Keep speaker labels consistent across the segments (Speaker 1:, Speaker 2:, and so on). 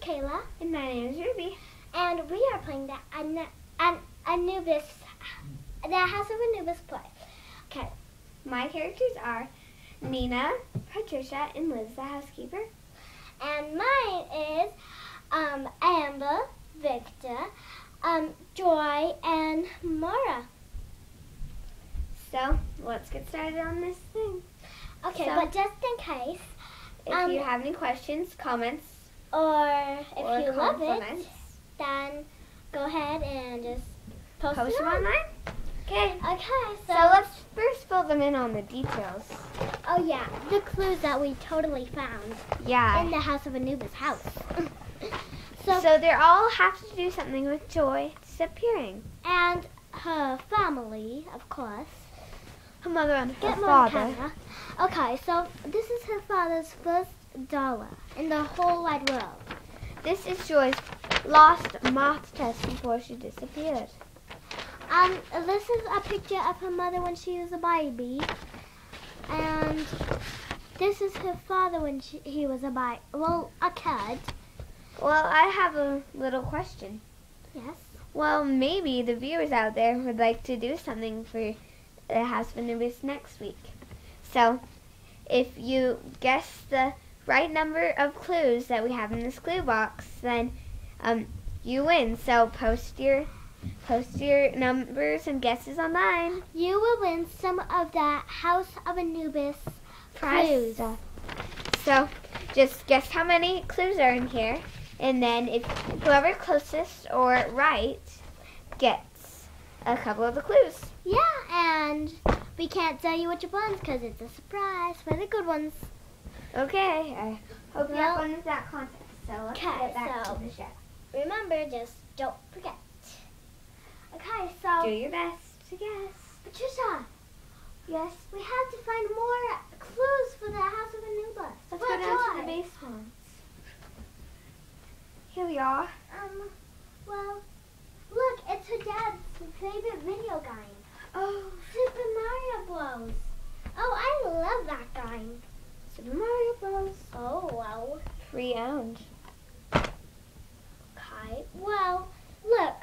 Speaker 1: Kayla,
Speaker 2: And my name is Ruby.
Speaker 1: and we are playing the An- An- Anubis, the House of Anubis play. Okay,
Speaker 2: My characters are Nina, Patricia, and Liz, the housekeeper.
Speaker 1: and mine is um, Amber, Victor, um, Joy, and Mara.
Speaker 2: So let's get started on this thing.
Speaker 1: Okay,
Speaker 2: So-
Speaker 1: but just in case,
Speaker 2: If
Speaker 1: Um,
Speaker 2: you have any questions, comments,
Speaker 1: or if
Speaker 2: or
Speaker 1: you love it, then go ahead and just post,
Speaker 2: post them
Speaker 1: on.
Speaker 2: online. Okay.
Speaker 1: Okay,
Speaker 2: So
Speaker 1: so,
Speaker 2: let's first fill them in on the details.
Speaker 1: oh yeah, the clues that we totally found
Speaker 2: Yeah.
Speaker 1: in the House of Anubis house.
Speaker 2: So,
Speaker 1: so,
Speaker 2: they all have to do something with Joy disappearing.
Speaker 1: and her family, of course.
Speaker 2: Her mother and her
Speaker 1: Get
Speaker 2: father.
Speaker 1: Okay, so this is her father's first dollar in the whole wide world.
Speaker 2: This is Joy's last math test before she disappeared.
Speaker 1: Um, this is a picture of her mother when she was a baby, and this is her father when she, he was a baby. Well, a kid.
Speaker 2: Well, I have a little question.
Speaker 1: Yes.
Speaker 2: Well, maybe the viewers out there would like to do something for the House of Anubis next week. So, if you guess the right number of clues that we have in this clue box, then um, you win. So post your post your numbers and guesses online.
Speaker 1: You will win some of the House of Anubis
Speaker 2: Prize
Speaker 1: clues.
Speaker 2: So just guess how many clues are in here, and then if whoever closest or right gets a couple of the clues.
Speaker 1: Yeah, and we can't tell you which ones because it's a surprise for the good ones.
Speaker 2: Okay, I hope you have fun with that contest. So let's get back
Speaker 1: so-
Speaker 2: to the show.
Speaker 1: Remember, just don't forget. Okay, so
Speaker 2: Do your best to guess.
Speaker 1: Patricia,
Speaker 2: Yes.
Speaker 1: we have to find more clues for the House of Anubis.
Speaker 2: Let's
Speaker 1: For
Speaker 2: go down to the basements. Here we are.
Speaker 1: Um, well, look, it's her dad's favorite video game,
Speaker 2: Oh,
Speaker 1: Super Mario Bros. Oh, I love that game.
Speaker 2: Mario Bros.
Speaker 1: Oh, well,
Speaker 2: Pre-owned.
Speaker 1: okay. Well, look,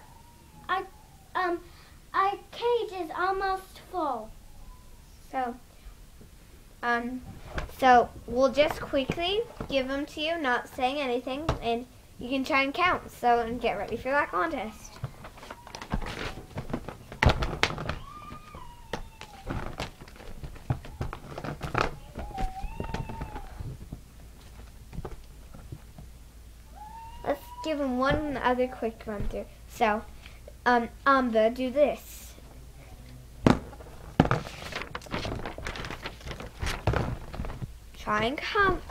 Speaker 1: our, um, our cage is almost full.
Speaker 2: So, um, so we'll just quickly give them to you, not saying anything, and you can try and count. So, and get ready for that contest. Let's give them one other quick run through. So, um, Amber, do this. Try and count.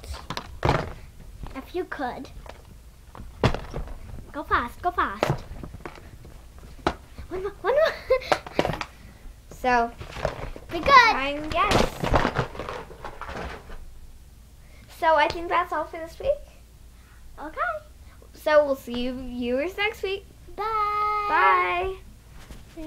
Speaker 1: If you could. Go fast, go fast. One more, one more.
Speaker 2: So,
Speaker 1: Be good.
Speaker 2: try and guess. So, I think that's all for this week.
Speaker 1: Okay.
Speaker 2: So, we'll see you viewers next week.
Speaker 1: Bye.
Speaker 2: Bye.